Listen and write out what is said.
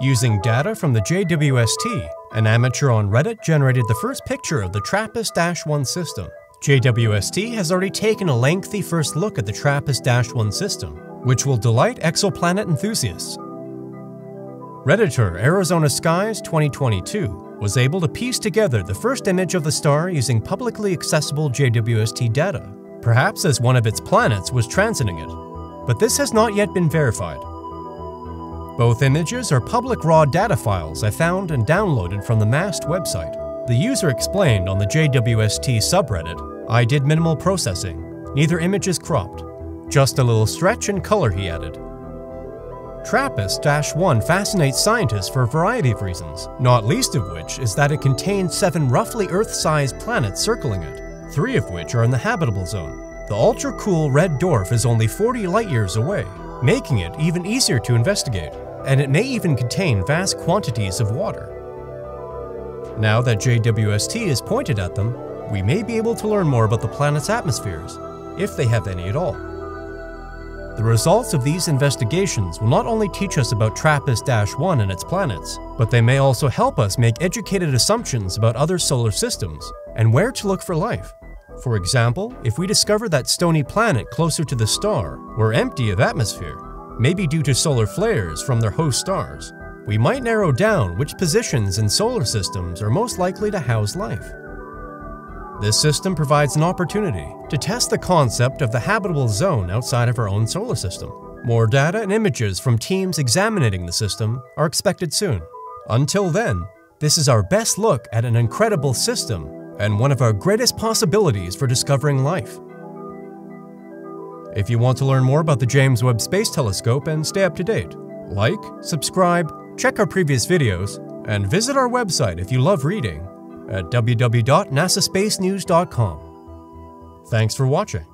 Using data from the JWST, an amateur on Reddit generated the first picture of the TRAPPIST-1 system. JWST has already taken a lengthy first look at the TRAPPIST-1 system, which will delight exoplanet enthusiasts. Redditor Arizona Skies 2022 was able to piece together the first image of the star using publicly accessible JWST data, perhaps as one of its planets was transiting it, but this has not yet been verified. Both images are public raw data files I found and downloaded from the MAST website. The user explained on the JWST subreddit, I did minimal processing, neither image is cropped, just a little stretch and color he added. TRAPPIST-1 fascinates scientists for a variety of reasons, not least of which is that it contains seven roughly Earth-sized planets circling it, three of which are in the habitable zone. The ultra-cool red dwarf is only 40 light-years away, making it even easier to investigate and it may even contain vast quantities of water. Now that JWST is pointed at them, we may be able to learn more about the planet's atmospheres, if they have any at all. The results of these investigations will not only teach us about TRAPPIST-1 and its planets, but they may also help us make educated assumptions about other solar systems and where to look for life. For example, if we discover that stony planet closer to the star were empty of atmosphere, maybe due to solar flares from their host stars, we might narrow down which positions in solar systems are most likely to house life. This system provides an opportunity to test the concept of the habitable zone outside of our own solar system. More data and images from teams examining the system are expected soon. Until then, this is our best look at an incredible system and one of our greatest possibilities for discovering life. If you want to learn more about the James Webb Space Telescope and stay up to date, like, subscribe, check our previous videos, and visit our website if you love reading at www.nasaspacenews.com. Thanks for watching.